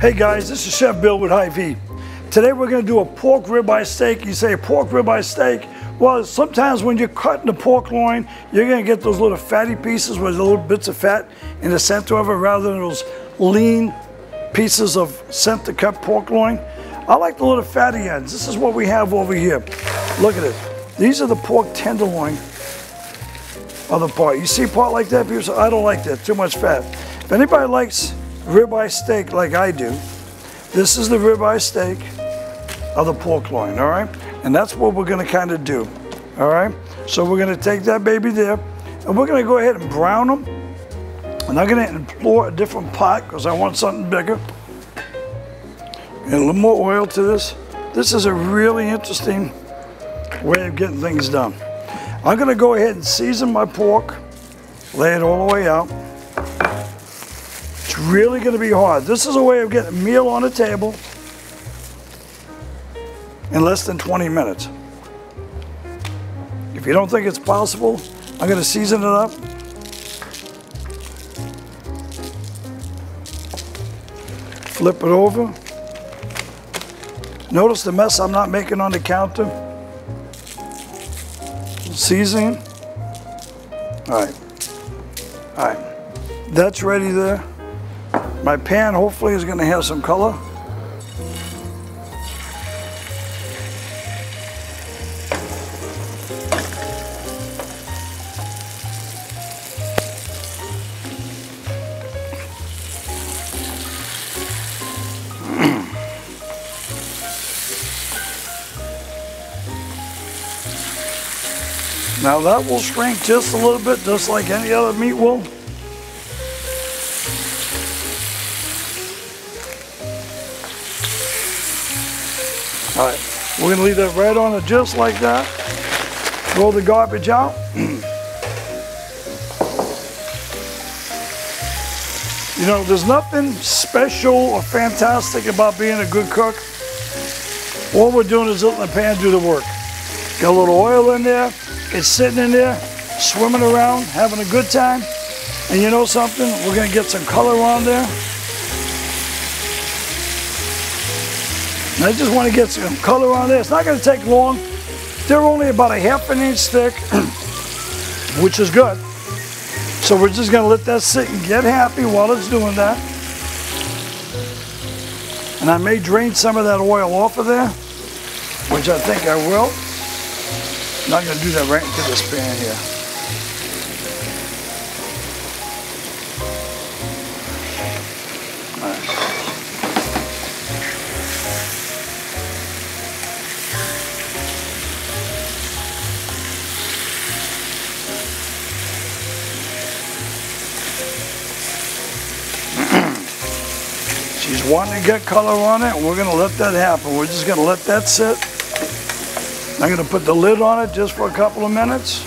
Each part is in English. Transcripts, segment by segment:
Hey guys, this is Chef Bill with Hy-Vee. Today we're gonna do a pork ribeye steak. You say pork ribeye steak? Well, sometimes when you're cutting the pork loin, you're gonna get those little fatty pieces with little bits of fat in the center of it rather than those lean pieces of center cut pork loin. I like the little fatty ends. This is what we have over here. Look at it. These are the pork tenderloin other part. You see part like that, people I don't like that, too much fat. If anybody likes ribeye steak like I do. This is the ribeye steak of the pork loin, all right? And that's what we're gonna kind of do, all right? So we're gonna take that baby there, and we're gonna go ahead and brown them. And I'm gonna employ a different pot because I want something bigger. And a little more oil to this. This is a really interesting way of getting things done. I'm gonna go ahead and season my pork, lay it all the way out really going to be hard. This is a way of getting a meal on the table in less than 20 minutes. If you don't think it's possible, I'm going to season it up. Flip it over. Notice the mess I'm not making on the counter. Seasoning. All right. All right. That's ready there. My pan hopefully is going to have some color. Now that will shrink just a little bit, just like any other meat will. All right, we're gonna leave that right on it just like that. Roll the garbage out. you know, there's nothing special or fantastic about being a good cook. All we're doing is letting the pan do the work. Got a little oil in there. It's sitting in there, swimming around, having a good time. And you know something? We're gonna get some color on there. I just want to get some color on there. It's not going to take long. They're only about a half an inch thick, which is good. So we're just going to let that sit and get happy while it's doing that. And I may drain some of that oil off of there, which I think I will. I'm not going to do that right into this pan here. She's wanting to get color on it. We're going to let that happen. We're just going to let that sit. I'm going to put the lid on it just for a couple of minutes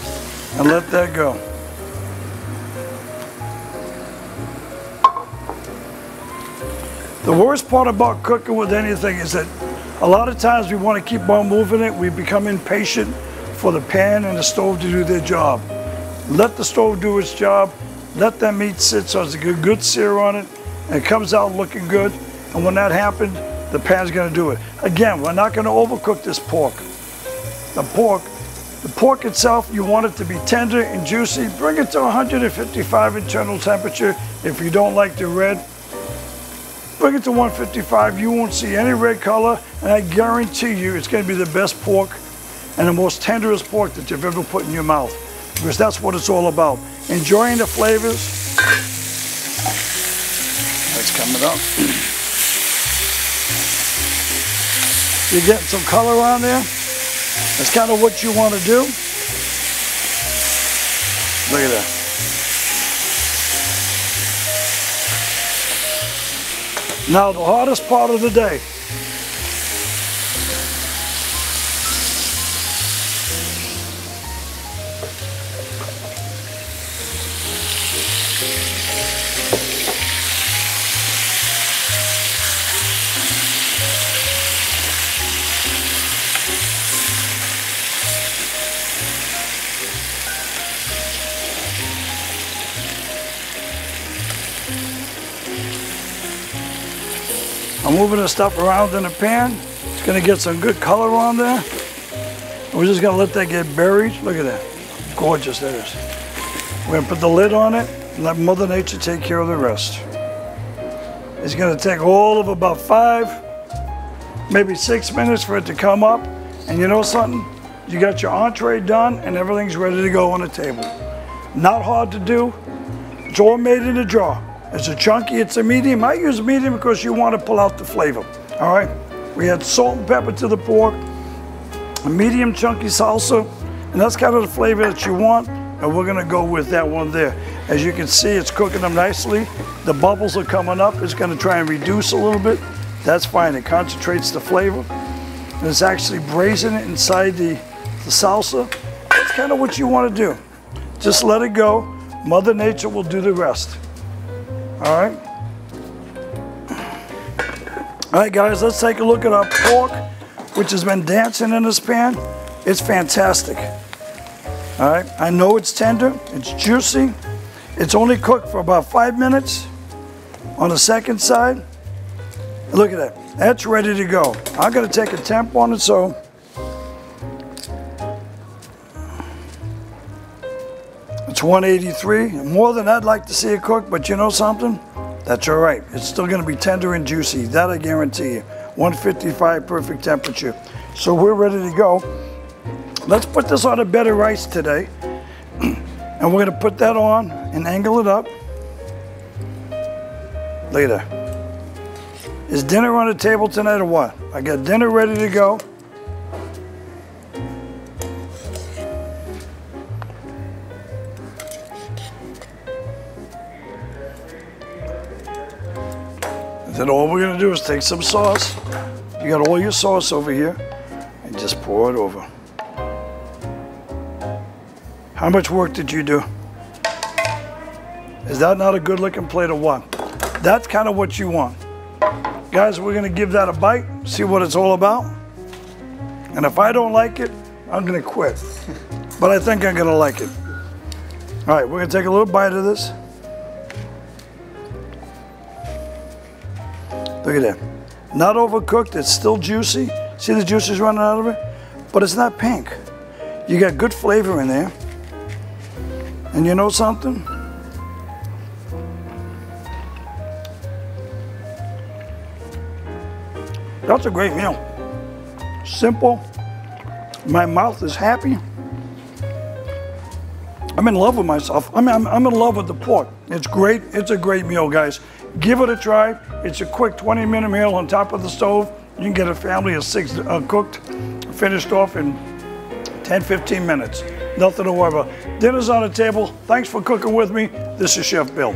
and let that go. The worst part about cooking with anything is that a lot of times we want to keep on moving it. We become impatient for the pan and the stove to do their job. Let the stove do its job. Let that meat sit so it's a good, good sear on it and it comes out looking good. And when that happens, the pan's gonna do it. Again, we're not gonna overcook this pork. The pork, the pork itself, you want it to be tender and juicy. Bring it to 155 internal temperature if you don't like the red. Bring it to 155, you won't see any red color, and I guarantee you it's gonna be the best pork and the most tenderest pork that you've ever put in your mouth. Because that's what it's all about. Enjoying the flavors, it's coming up. You're getting some color on there. That's kind of what you want to do. Look at that. Now the hardest part of the day I'm moving the stuff around in the pan. It's gonna get some good color on there. We're just gonna let that get buried. Look at that, gorgeous that is. We're gonna put the lid on it and let Mother Nature take care of the rest. It's gonna take all of about five, maybe six minutes for it to come up. And you know something? You got your entree done and everything's ready to go on the table. Not hard to do. It's all made in a jar. It's a chunky, it's a medium. I use medium because you want to pull out the flavor. All right. We had salt and pepper to the pork, a medium chunky salsa, and that's kind of the flavor that you want. And we're gonna go with that one there. As you can see, it's cooking them nicely. The bubbles are coming up. It's gonna try and reduce a little bit. That's fine, it concentrates the flavor. And it's actually braising it inside the, the salsa. That's kind of what you wanna do. Just let it go. Mother Nature will do the rest. All right. All right, guys, let's take a look at our pork, which has been dancing in this pan. It's fantastic. All right, I know it's tender, it's juicy. It's only cooked for about five minutes on the second side. Look at that, that's ready to go. I'm gonna take a temp on it, so It's 183, more than I'd like to see it cook, but you know something? That's all right. It's still gonna be tender and juicy, that I guarantee you. 155 perfect temperature. So we're ready to go. Let's put this on a bed of rice today. and we're gonna put that on and angle it up. Later. Is dinner on the table tonight or what? I got dinner ready to go. Then all we're gonna do is take some sauce. You got all your sauce over here and just pour it over. How much work did you do? Is that not a good looking plate of what? That's kind of what you want. Guys, we're gonna give that a bite, see what it's all about. And if I don't like it, I'm gonna quit. But I think I'm gonna like it. All right, we're gonna take a little bite of this. Look at that. Not overcooked, it's still juicy. See the juices running out of it? But it's not pink. You got good flavor in there. And you know something? That's a great meal. Simple. My mouth is happy. I'm in love with myself. I'm, I'm, I'm in love with the pork. It's great. It's a great meal, guys. Give it a try. It's a quick 20 minute meal on top of the stove. You can get a family of six uh, cooked, finished off in 10, 15 minutes. Nothing to worry about. Dinner's on the table. Thanks for cooking with me. This is Chef Bill.